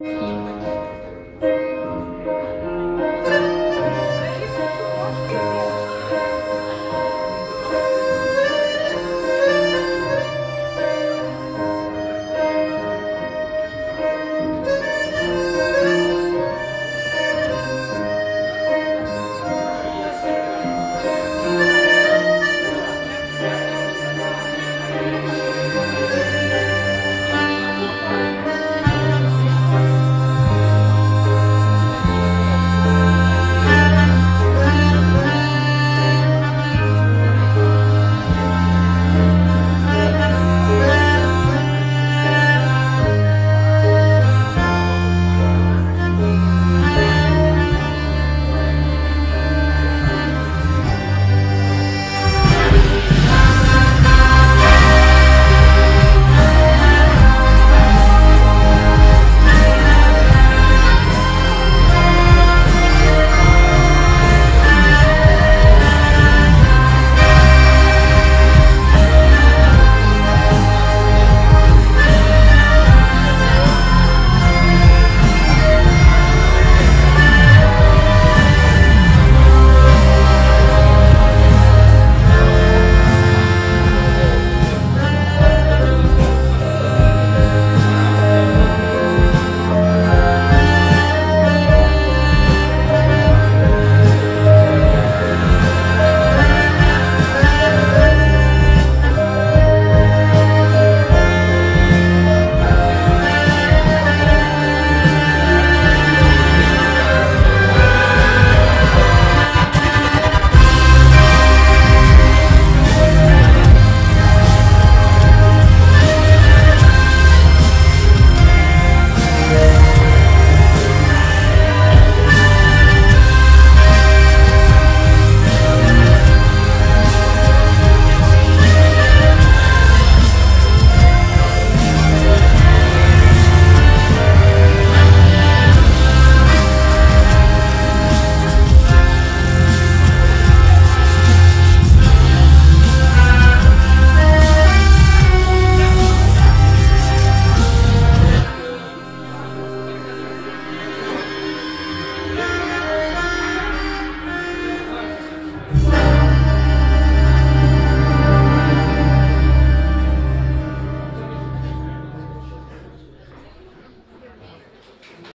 Thank ừ. you.